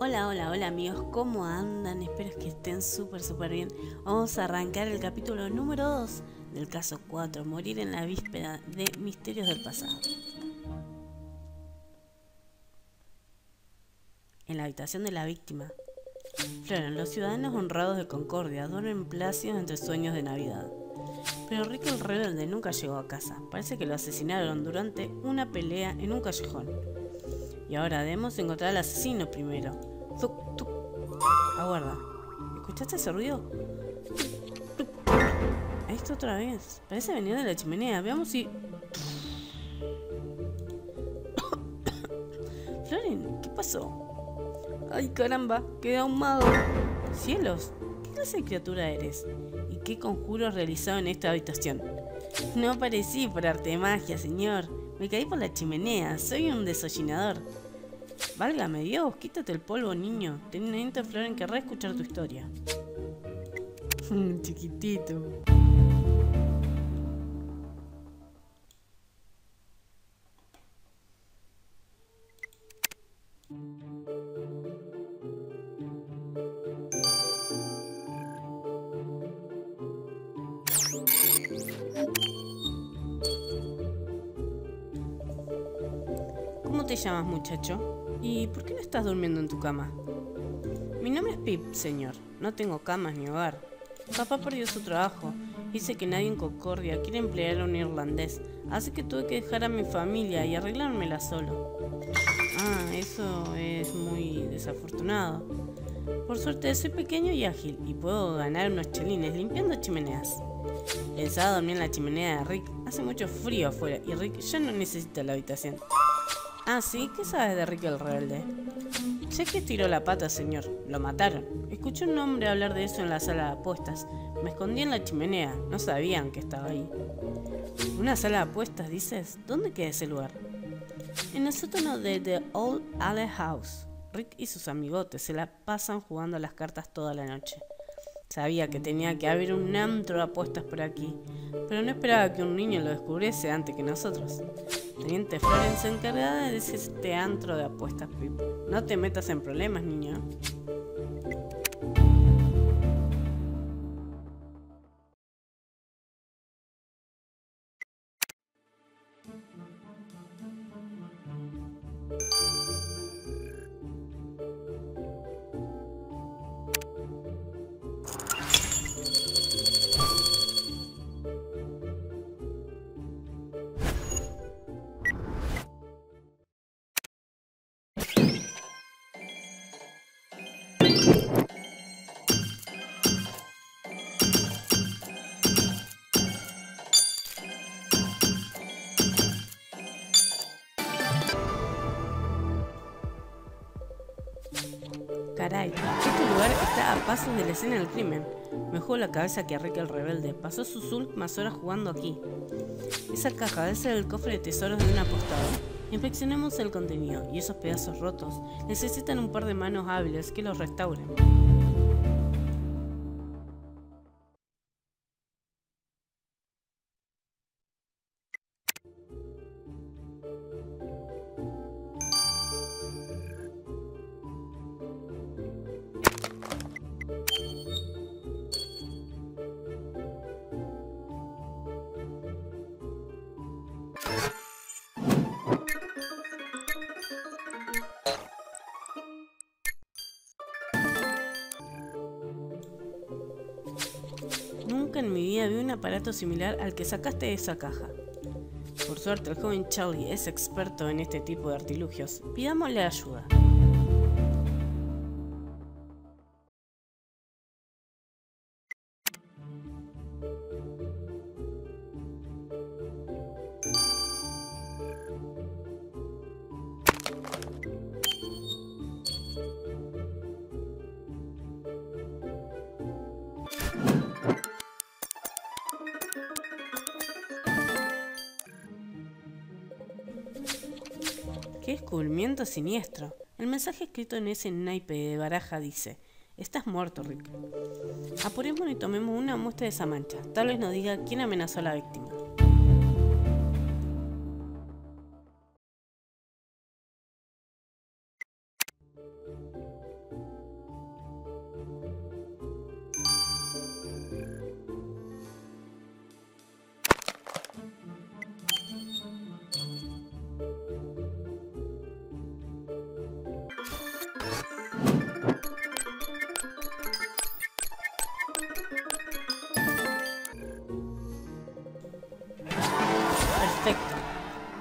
Hola, hola, hola amigos, ¿cómo andan? Espero que estén súper, súper bien. Vamos a arrancar el capítulo número 2 del caso 4, Morir en la víspera de Misterios del Pasado. En la habitación de la víctima, Floran, los ciudadanos honrados de Concordia duermen plácidos entre sueños de Navidad. Pero Rick el rebelde nunca llegó a casa. Parece que lo asesinaron durante una pelea en un callejón. Y ahora debemos encontrar al asesino primero. Aguarda. ¿Escuchaste ese ruido? Está otra vez. Parece venir de la chimenea. Veamos si... Floren, ¿qué pasó? Ay, caramba, quedé ahumado. Cielos, ¿qué clase de criatura eres? ¿Y qué conjuro realizado en esta habitación? No aparecí por arte de magia, señor. Me caí por la chimenea. Soy un desollinador. Válgame Dios, quítate el polvo, niño. Teniente Floren querrá escuchar tu historia. Chiquitito. Llamas, muchacho? ¿Y por qué no estás durmiendo en tu cama? Mi nombre es Pip, señor. No tengo camas ni hogar. Papá perdió su trabajo. Dice que nadie en Concordia quiere emplear a un irlandés, así que tuve que dejar a mi familia y arreglármela solo. Ah, eso es muy desafortunado. Por suerte soy pequeño y ágil y puedo ganar unos chelines limpiando chimeneas. Pensaba dormir en la chimenea de Rick. Hace mucho frío afuera y Rick ya no necesita la habitación. Ah, sí, ¿qué sabes de Rick el rebelde? Sé que tiró la pata, señor. Lo mataron. Escuché un hombre hablar de eso en la sala de apuestas. Me escondí en la chimenea. No sabían que estaba ahí. ¿Una sala de apuestas, dices? ¿Dónde queda ese lugar? En el sótano de The Old Alley House. Rick y sus amigotes se la pasan jugando las cartas toda la noche. Sabía que tenía que haber un antro de apuestas por aquí, pero no esperaba que un niño lo descubriese antes que nosotros. Teniente Florence encargada de este antro de apuestas, Pip. No te metas en problemas, niño. Este lugar está a pasos de la escena del crimen. Me juego la cabeza que Rick el rebelde pasó sus últimas horas jugando aquí. Esa caja debe ser el cofre de tesoros de un apostador. Inspeccionemos el contenido y esos pedazos rotos necesitan un par de manos hábiles que los restauren. Vi un aparato similar al que sacaste de esa caja. Por suerte, el joven Charlie es experto en este tipo de artilugios. Pidámosle ayuda. ¡Qué descubrimiento siniestro! El mensaje escrito en ese naipe de baraja dice, Estás muerto, Rick. Apurémonos y tomemos una muestra de esa mancha. Tal vez nos diga quién amenazó a la víctima.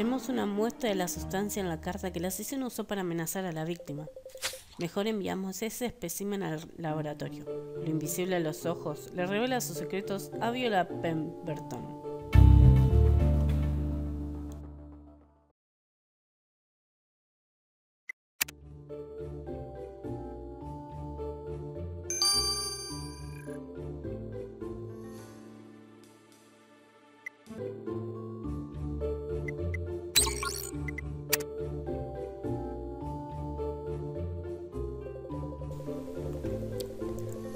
Tenemos una muestra de la sustancia en la carta que el asesino usó para amenazar a la víctima. Mejor enviamos ese espécimen al laboratorio. Lo invisible a los ojos le revela sus secretos a Viola Pemberton.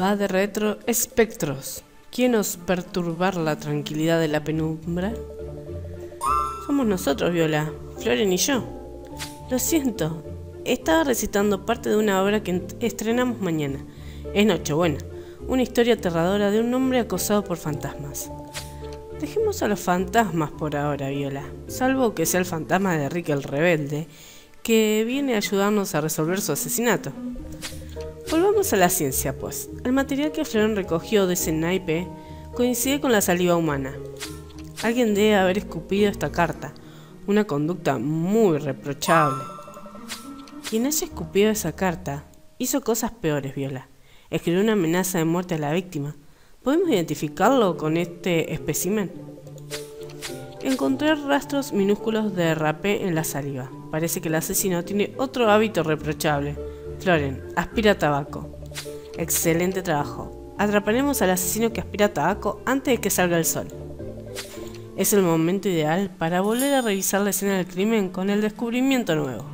Va de retro espectros. ¿Quién os perturbar la tranquilidad de la penumbra? Somos nosotros, Viola, Floren y yo. Lo siento, estaba recitando parte de una obra que estrenamos mañana. Es Nochebuena, una historia aterradora de un hombre acosado por fantasmas. Dejemos a los fantasmas por ahora, Viola, salvo que sea el fantasma de Rick el Rebelde, que viene a ayudarnos a resolver su asesinato. Volvamos a la ciencia, pues. El material que Florón recogió de ese naipe coincide con la saliva humana. Alguien debe haber escupido esta carta, una conducta muy reprochable. Quien haya escupido esa carta hizo cosas peores, Viola. Escribió una amenaza de muerte a la víctima. ¿Podemos identificarlo con este espécimen? Encontré rastros minúsculos de rapé en la saliva. Parece que el asesino tiene otro hábito reprochable Floren, aspira tabaco. Excelente trabajo. Atraparemos al asesino que aspira tabaco antes de que salga el sol. Es el momento ideal para volver a revisar la escena del crimen con el descubrimiento nuevo.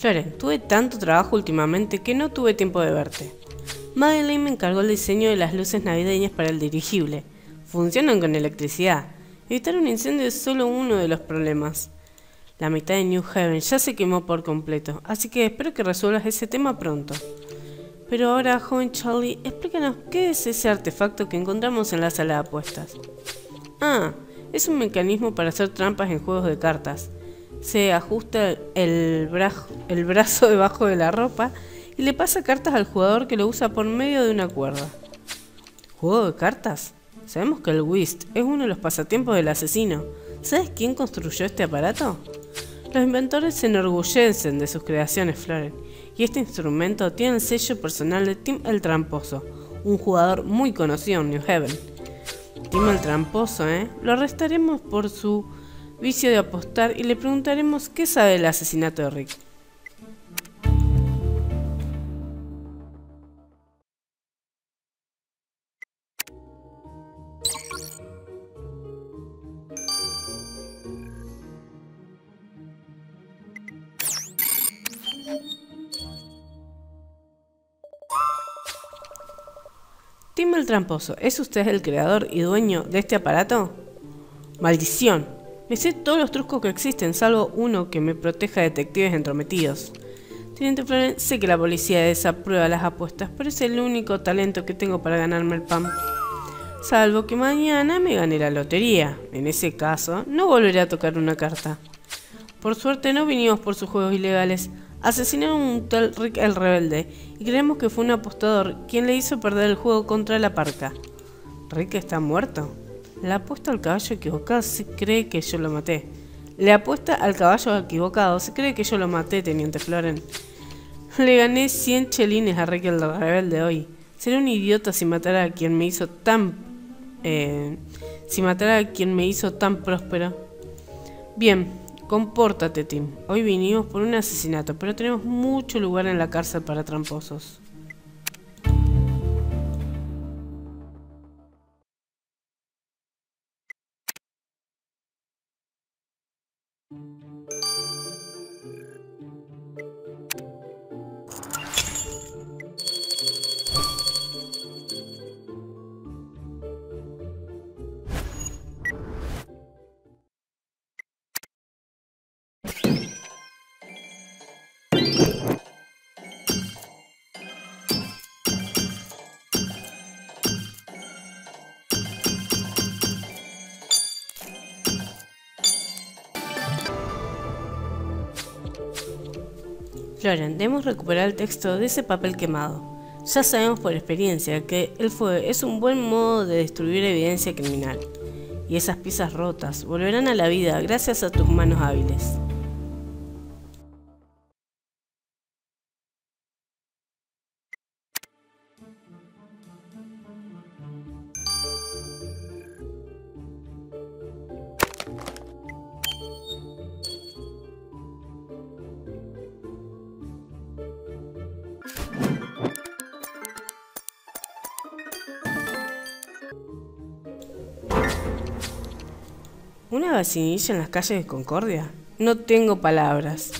Floren, tuve tanto trabajo últimamente que no tuve tiempo de verte. Madeleine me encargó el diseño de las luces navideñas para el dirigible. Funcionan con electricidad. Evitar un incendio es solo uno de los problemas. La mitad de New Haven ya se quemó por completo, así que espero que resuelvas ese tema pronto. Pero ahora, joven Charlie, explícanos qué es ese artefacto que encontramos en la sala de apuestas. Ah, es un mecanismo para hacer trampas en juegos de cartas se ajusta el, brazo debajo de la ropa y le pasa cartas al jugador que lo usa por medio de una cuerda. ¿Juego de cartas? Sabemos que el whist es uno de los pasatiempos del asesino. ¿Sabes quién construyó este aparato? Los inventores se enorgullecen de sus creaciones, Floren, y este instrumento tiene el sello personal de Tim el Tramposo, un jugador muy conocido en New Haven. Tim el Tramposo, ¿eh? Lo arrestaremos por su vicio de apostar y le preguntaremos qué sabe del asesinato de Rick. Tim el Tramposo, ¿es usted el creador y dueño de este aparato? Maldición, me sé todos los trucos que existen, salvo uno que me proteja de detectives entrometidos. Teniente Florence, sé que la policía desaprueba las apuestas, pero es el único talento que tengo para ganarme el pan. Salvo que mañana me gane la lotería. En ese caso, no volveré a tocar una carta. Por suerte no vinimos por sus juegos ilegales. Asesinaron a un tal Rick el Rebelde y creemos que fue un apostador quien le hizo perder el juego contra la parca. ¿Rick está muerto? Le apuesta al caballo equivocado, se cree que yo lo maté. Le apuesta al caballo equivocado, se cree que yo lo maté, teniente Floren. Le gané 100 chelines a Rick el rebelde hoy. Seré un idiota si matara a quien me hizo tan... Eh, si matara a quien me hizo tan próspero. Bien, compórtate, Tim. Hoy vinimos por un asesinato, pero tenemos mucho lugar en la cárcel para tramposos. Floren, debemos recuperar el texto de ese papel quemado. Ya sabemos por experiencia que el fuego es un buen modo de destruir evidencia criminal. Y esas piezas rotas volverán a la vida gracias a tus manos hábiles. ¿Una vacinilla en las calles de Concordia? No tengo palabras.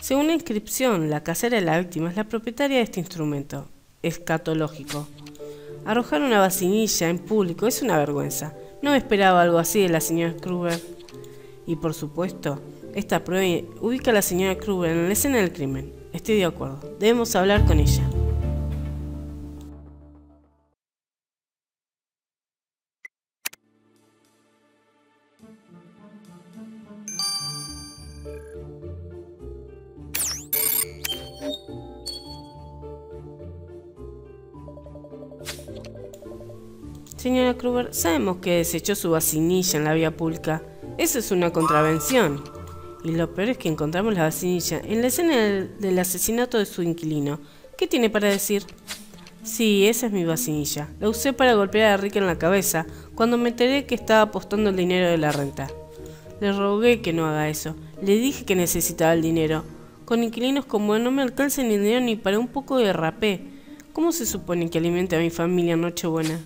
Según la inscripción, la casera de la víctima es la propietaria de este instrumento. Escatológico. Arrojar una vacinilla en público es una vergüenza. No me esperaba algo así de la señora Kruger. Y por supuesto, esta prueba ubica a la señora Kruger en la escena del crimen. Estoy de acuerdo. Debemos hablar con ella. Señora Kruger, sabemos que desechó su vacinilla en la vía pública. Eso es una contravención. Y lo peor es que encontramos la vacinilla en la escena del, asesinato de su inquilino. ¿Qué tiene para decir? Sí, esa es mi vacinilla. La usé para golpear a Rick en la cabeza cuando me enteré que estaba apostando el dinero de la renta. Le rogué que no haga eso. Le dije que necesitaba el dinero. Con inquilinos como no me alcanza ni dinero ni para un poco de rapé. ¿Cómo se supone que alimente a mi familia en Nochebuena?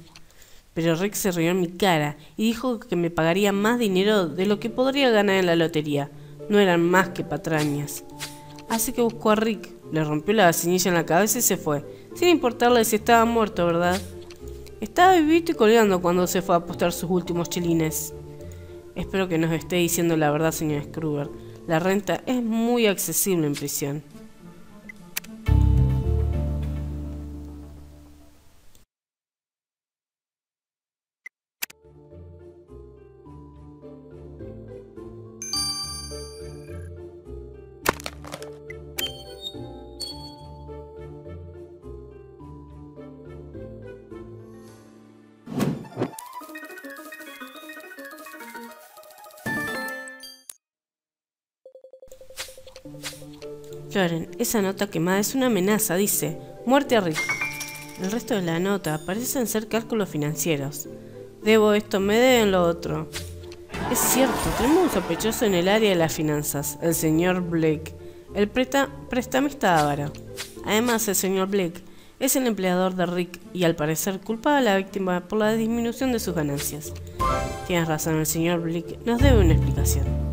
Pero Rick se rió en mi cara y dijo que me pagaría más dinero de lo que podría ganar en la lotería. No eran más que patrañas. Así que buscó a Rick, le rompió la vacinilla en la cabeza y se fue, sin importarle si estaba muerto, ¿verdad? Estaba vivito y colgando cuando se fue a apostar sus últimos chelines. Espero que nos esté diciendo la verdad, señor Scruber. La renta es muy accesible en prisión. Esa nota quemada es una amenaza, dice. Muerte a Rick. El resto de la nota parecen ser cálculos financieros. Debo esto, me deben lo otro. Es cierto, tenemos un sospechoso en el área de las finanzas, el señor Blake, el prestamista ávaro. Además, el señor Blake es el empleador de Rick y al parecer culpaba a la víctima por la disminución de sus ganancias. Tienes razón, el señor Blake nos debe una explicación.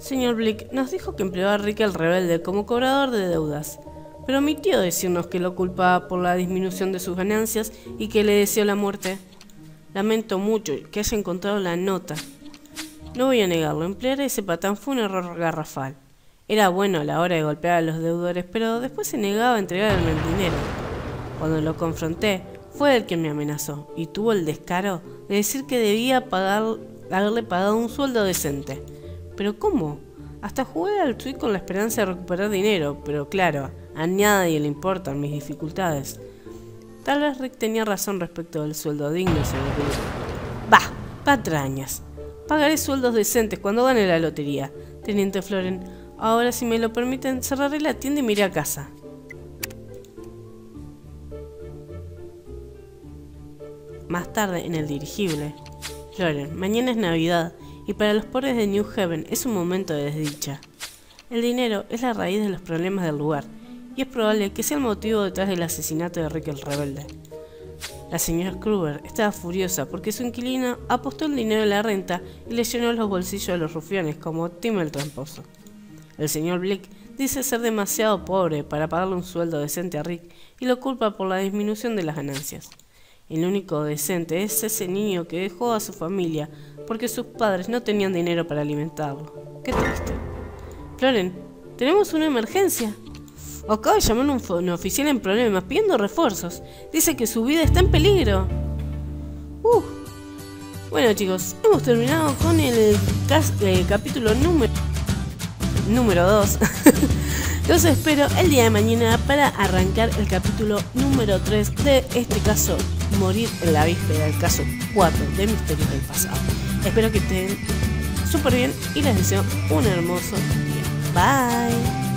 Señor Blick, nos dijo que empleó a Rick el rebelde como cobrador de deudas, pero decirnos que lo culpaba por la disminución de sus ganancias y que le deseó la muerte. Lamento mucho que haya encontrado la nota. No voy a negarlo, emplear a ese patán fue un error garrafal. Era bueno a la hora de golpear a los deudores, pero después se negaba a entregarme el dinero. Cuando lo confronté, fue él quien me amenazó y tuvo el descaro de decir que debía pagar, haberle pagado un sueldo decente. ¿Pero cómo? Hasta jugué al tweet con la esperanza de recuperar dinero, pero claro, A nadie le importan mis dificultades. Tal vez Rick tenía razón respecto del sueldo digno, señor Bah, patrañas. Pagaré sueldos decentes cuando gane la lotería. Teniente Floren, ahora si me lo permiten, cerraré la tienda y me a casa. Más tarde, en el dirigible. Floren, mañana es Navidad y para los pobres de New Haven es un momento de desdicha. El dinero es la raíz de los problemas del lugar y es probable que sea el motivo detrás del asesinato de Rick el Rebelde. La señora Kruger estaba furiosa porque su inquilino apostó el dinero de la renta y le llenó los bolsillos de los rufianes como Tim el tramposo. El señor Blick dice ser demasiado pobre para pagarle un sueldo decente a Rick y lo culpa por la disminución de las ganancias. El único decente es ese niño que dejó a su familia porque sus padres no tenían dinero para alimentarlo. Qué triste. Floren, tenemos una emergencia. Acaba de llamar un, oficial en problemas pidiendo refuerzos. Dice que su vida está en peligro. Uh. Bueno chicos, hemos terminado con el eh, capítulo número número 2. Los espero el día de mañana para arrancar el capítulo número 3 de este caso Morir en la víspera del caso 4 de Misterios del Pasado. Espero que estén súper bien y les deseo un hermoso día. Bye.